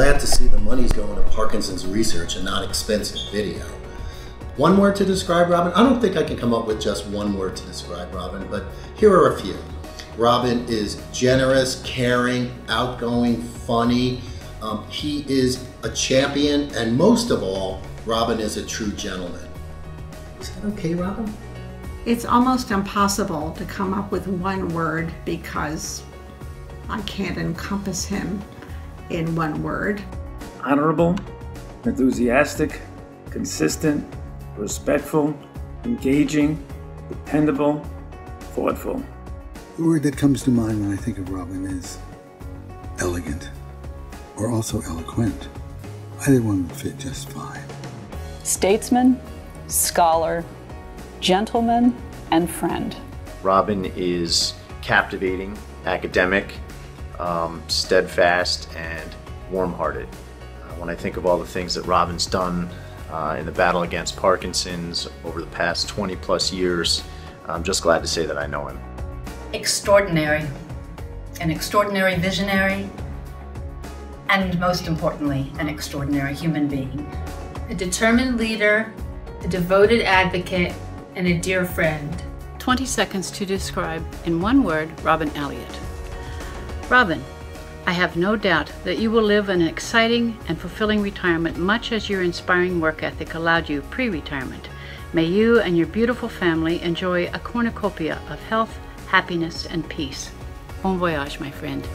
glad to see the money's going to Parkinson's research and not expensive video. One word to describe Robin? I don't think I can come up with just one word to describe Robin, but here are a few. Robin is generous, caring, outgoing, funny. Um, he is a champion, and most of all, Robin is a true gentleman. Is that okay, Robin? It's almost impossible to come up with one word because I can't encompass him in one word. Honorable, enthusiastic, consistent, respectful, engaging, dependable, thoughtful. The word that comes to mind when I think of Robin is elegant or also eloquent. Either one would fit just fine. Statesman, scholar, gentleman, and friend. Robin is captivating, academic, um, steadfast, and warm hearted. Uh, when I think of all the things that Robin's done uh, in the battle against Parkinson's over the past 20 plus years, I'm just glad to say that I know him. Extraordinary, an extraordinary visionary, and most importantly, an extraordinary human being. A determined leader, a devoted advocate, and a dear friend. 20 seconds to describe, in one word, Robin Elliott. Robin, I have no doubt that you will live an exciting and fulfilling retirement much as your inspiring work ethic allowed you pre retirement. May you and your beautiful family enjoy a cornucopia of health, happiness, and peace. Bon voyage, my friend.